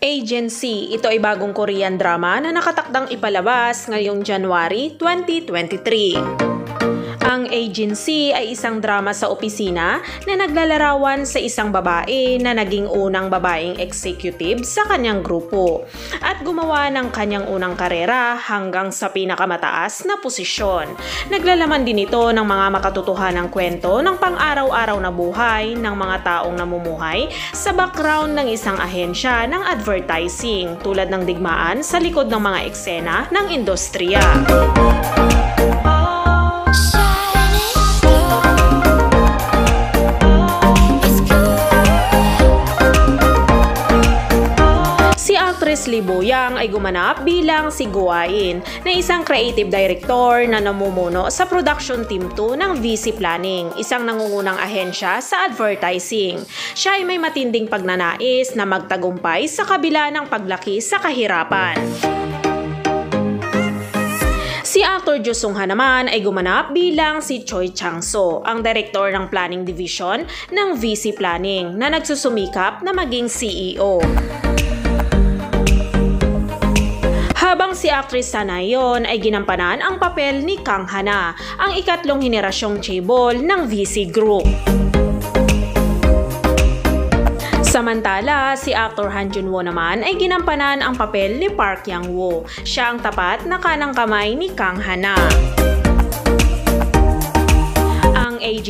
Agency. Ito ay bagong Korean drama na nakatakdang ipalabas ngayong January 2023. Agency ay isang drama sa opisina na naglalarawan sa isang babae na naging unang babaeng executive sa kanyang grupo at gumawa ng kanyang unang karera hanggang sa pinakamataas na posisyon. Naglalaman din ito ng mga makatotohanang kwento ng pang-araw-araw na buhay ng mga taong namumuhay sa background ng isang ahensya ng advertising tulad ng digmaan sa likod ng mga eksena ng industriya. Actress Libuyang ay gumanap bilang si Guain na isang creative director na namumuno sa production team 2 ng VC Planning, isang nangungunang ahensya sa advertising. Siya ay may matinding pagnanais na magtagumpay sa kabila ng paglaki sa kahirapan. Si actor Jo Sung Ha naman ay gumanap bilang si Choi Chang-so, ang director ng planning division ng VC Planning na nagsusumikap na maging CEO. Habang si actress Sanayon ay ginampanan ang papel ni Kang Hana, ang ikatlong henerasyong chaebol ng VC Group. Samantala, si actor Han Jun-woo naman ay ginampanan ang papel ni Park Yang-woo. Siya ang tapat na kanang kamay ni Kang Hana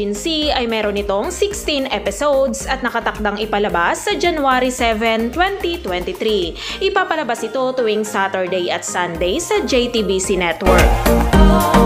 agency ay meron itong 16 episodes at nakatakdang ipalabas sa January 7, 2023. Ipapalabas ito tuwing Saturday at Sunday sa JTBC Network. Oh,